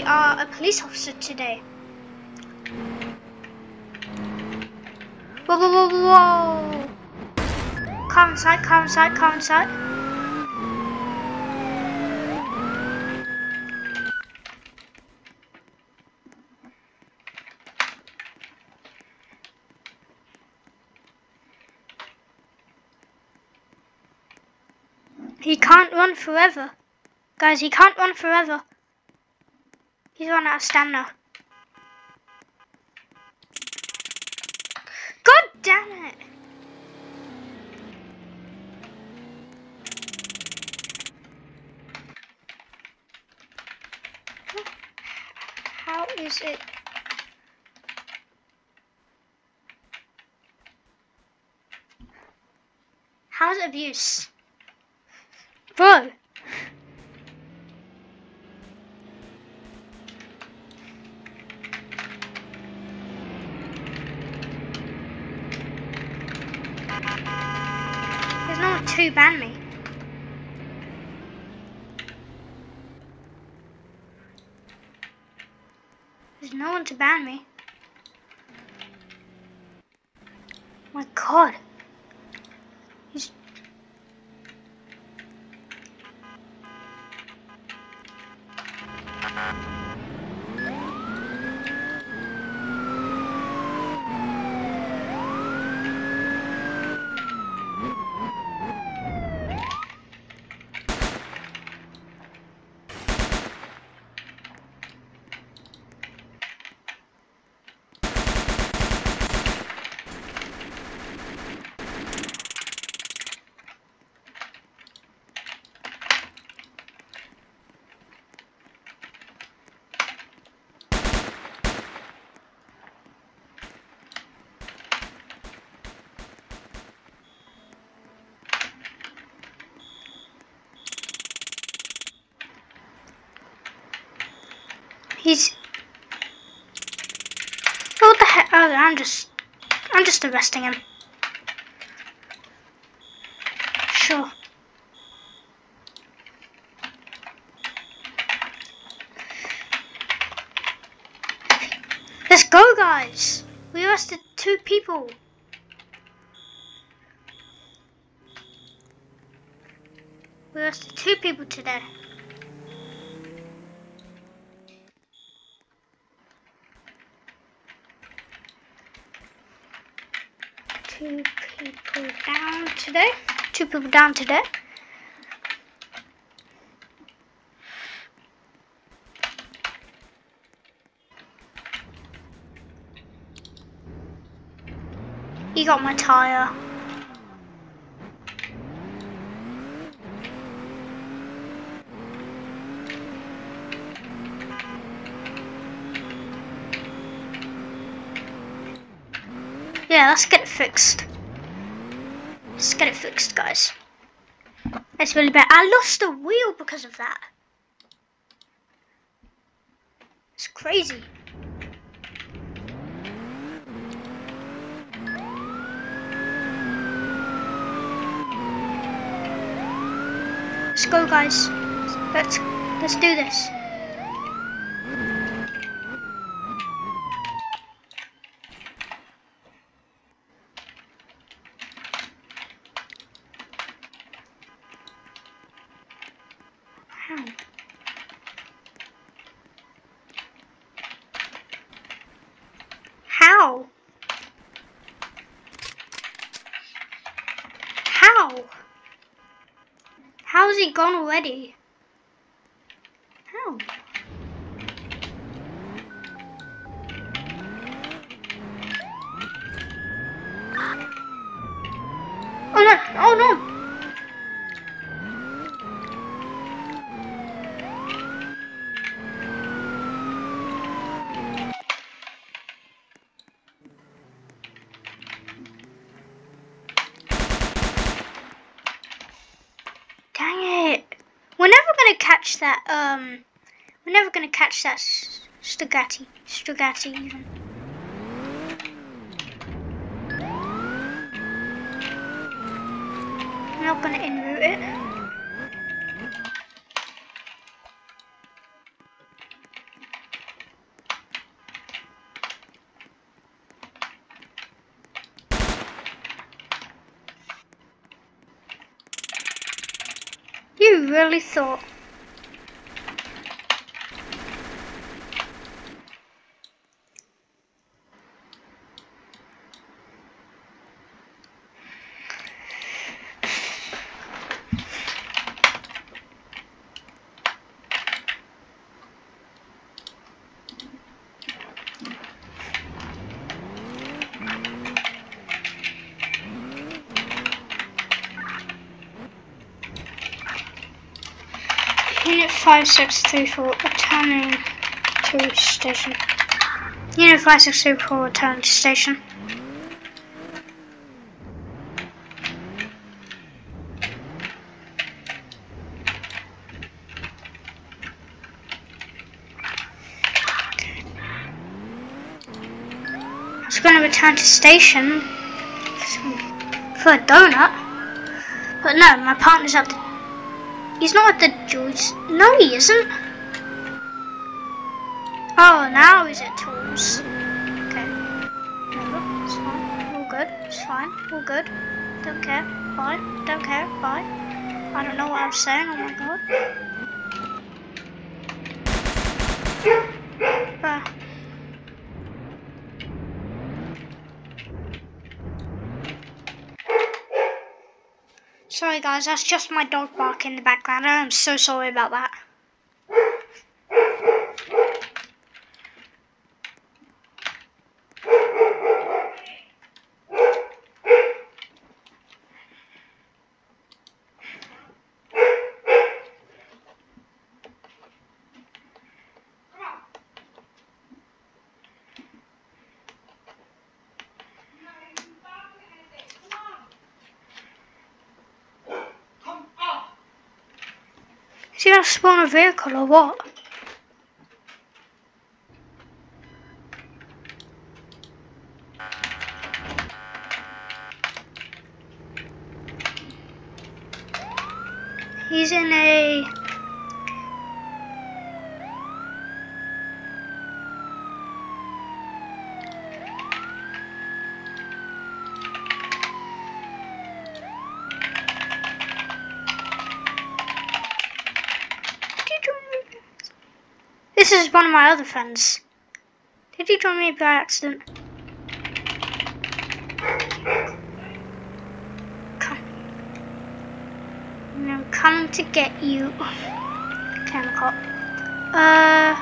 We are a police officer today. Whoa, whoa, whoa, whoa! Car inside, car inside, car inside. He can't run forever. Guys, he can't run forever. He's run out of stamina. God damn it! How is it? How's abuse? Bro! There's no one to ban me. There's no one to ban me. My god. He's. What the heck? Oh, I'm just. I'm just arresting him. Sure. Let's go, guys! We arrested two people. We arrested two people today. Two people down today. Two people down today. He got my tire. Yeah, let's get it fixed. Let's get it fixed, guys. It's really bad. I lost a wheel because of that. It's crazy. Let's go, guys. Let's let's do this. He gone already? How? Oh no! Oh no! Dang it! We're never gonna catch that. We're never gonna catch that s- Stugatti. Stugatti even. I'm not gonna in-route it. You really thought Unit 5634 returning to station. Unit 5634 returning to station. I was going to return to station for a donut, but no, my partner's up the He's not at the Joyce. No, he isn't. Oh, now he's at Tools. Okay. No, it's fine. All good. It's fine. All good. Don't care. Fine. Don't care. Fine. I don't know what I'm saying. Oh my god. Uh. Sorry guys, that's just my dog bark in the background. I'm so sorry about that. Gonna spawn a vehicle or what? He's in a This is one of my other friends. Did he join me by accident? Come. I'm coming to get you. Chemical. Uh,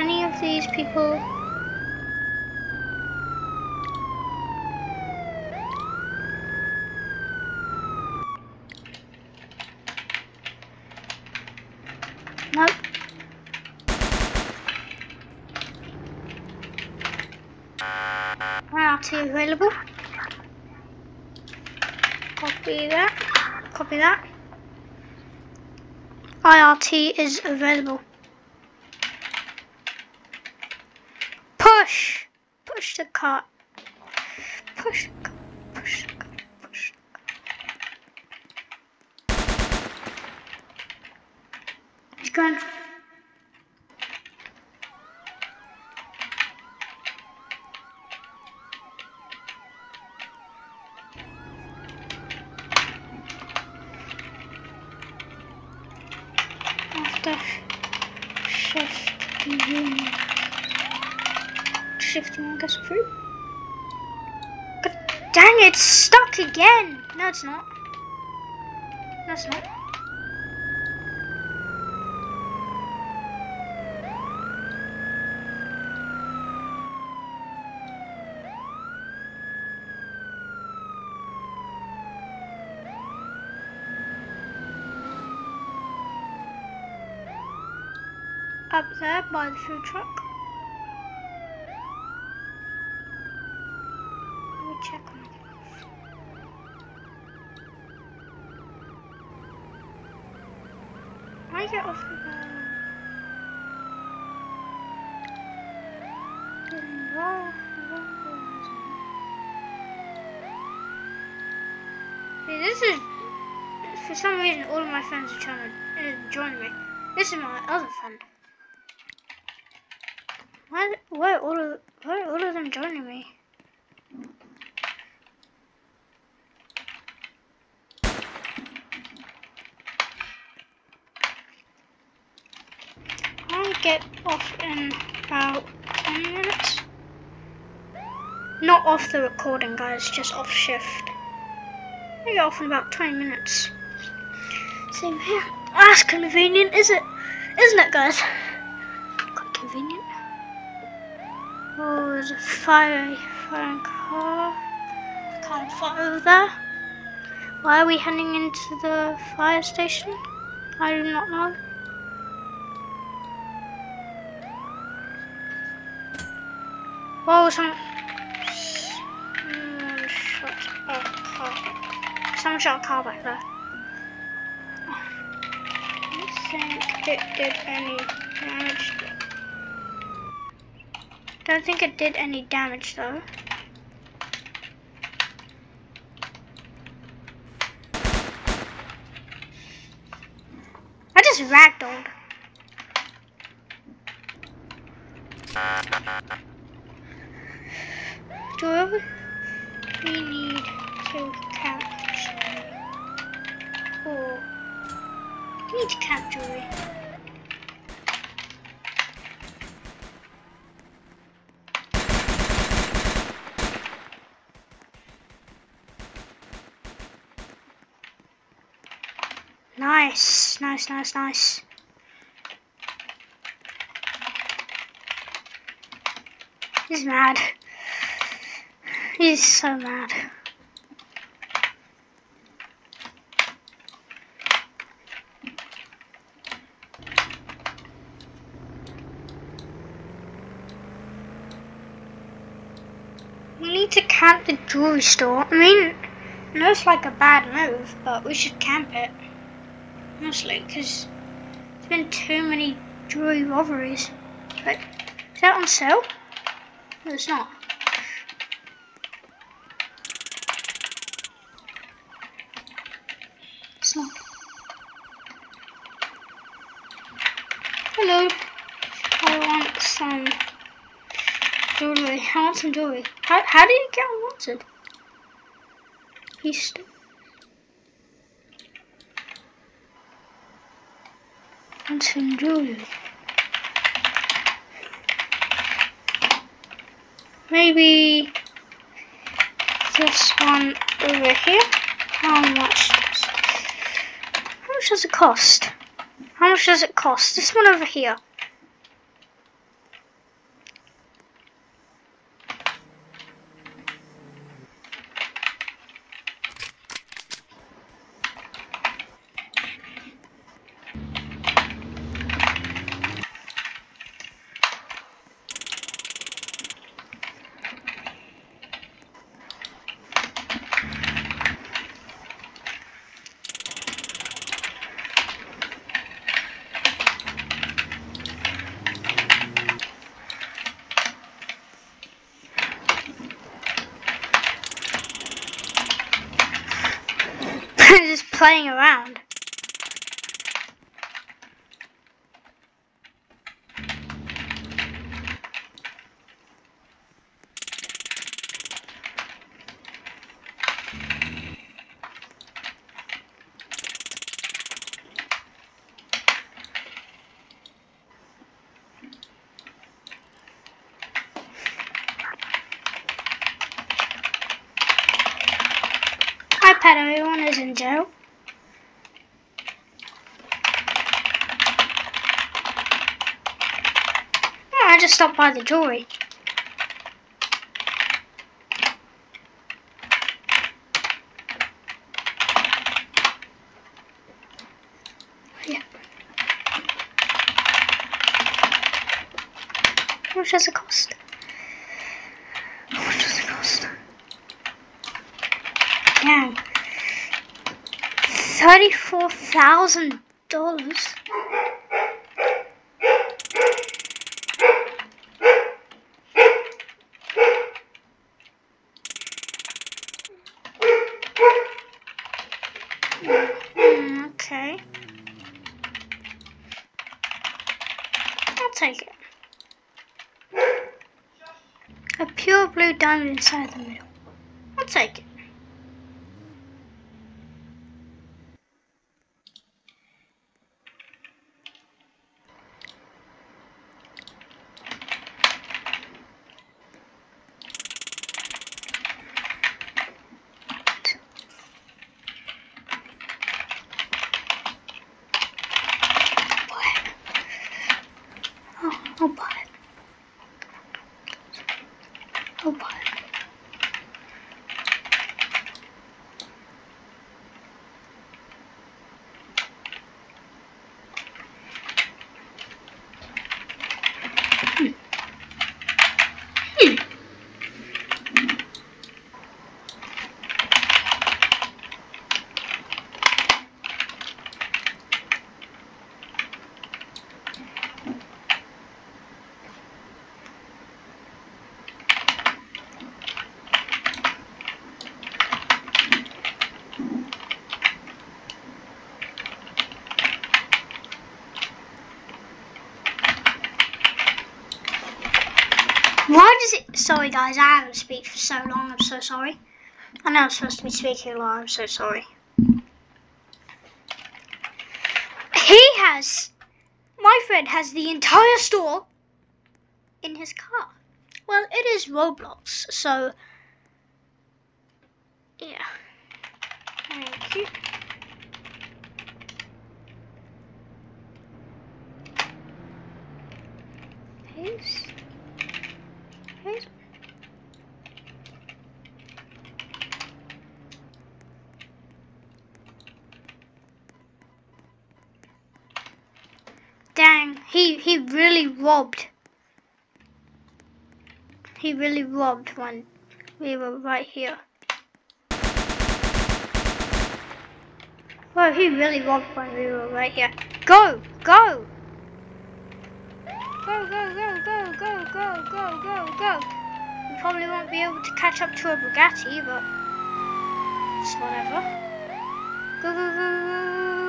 any of these people? Nope. IRT available. Copy that. Copy that. IRT is available. Push! Push the cart. Push the cart. Push. Push going. Shifting I guess through. God dang it, it's stuck again! No it's not. No it's not. Up by the food truck. Let me check on I get off the ground. See, this is for some reason all of my friends are trying to uh, join me. This is my other friend. Why? Why all are all of them joining me? I'll get off in about 10 minutes. Not off the recording, guys, just off shift. I get off in about 20 minutes. Same here. Ah, That's convenient, is it? Isn't it, guys? Quite convenient. There's a fire, fire car. Can't over there. Why are we heading into the fire station? I do not know. Whoa, some... Someone shot a car. Someone shot a car back there. I don't think it did any damage. Don't think it did any damage though. I just ragdolled. Do we need to capture? Oh, we need to capture it. Nice, nice, nice, nice. He's mad. He's so mad. We need to camp the jewelry store. I mean, I know it's like a bad move, but we should camp it. Honestly, because there's been too many jewelry robberies. But, is that on sale? No, it's not. It's not. Hello. I want some jewelry. I want some jewelry. How, how did you get unwanted? He's some jewelry. Maybe this one over here. How much? Does, how much does it cost? How much does it cost? This one over here. just playing around. iPad, everyone is in jail. just stop by the jewelry. Yeah. How much does it cost? How much does it cost? Damn. $34,000? take it. A pure blue diamond inside the middle. I'll take it. Oh my Sorry, guys, I haven't speak for so long. I'm so sorry. I know I'm supposed to be speaking a lot. I'm so sorry. He has. My friend has the entire store in his car. Well, it is Roblox, so yeah. Thank you. Paste. Paste. Dang, he he really robbed. He really robbed when we were right here. Well, he really robbed when we were right here. Go, go! Go, go, go, go, go, go, go, go, go. We probably won't be able to catch up to a Bugatti, but it's whatever. Go, go, go, go.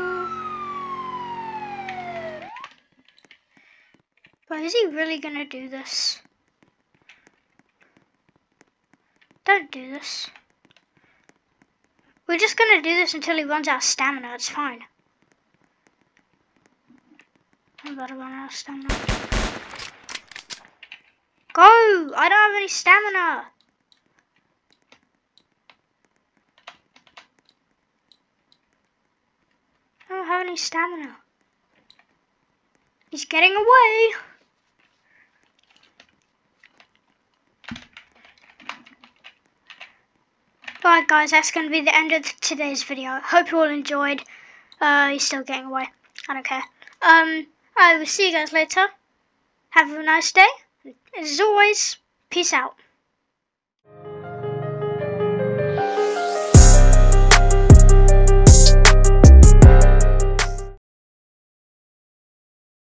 But is he really gonna do this? Don't do this. We're just gonna do this until he runs out of stamina, it's fine. I'm about to run out of stamina. Go! I don't have any stamina! I don't have any stamina. He's getting away! Alright guys, that's going to be the end of today's video. Hope you all enjoyed. Uh, he's still getting away. I don't care. Um, I will see you guys later. Have a nice day. As always, peace out.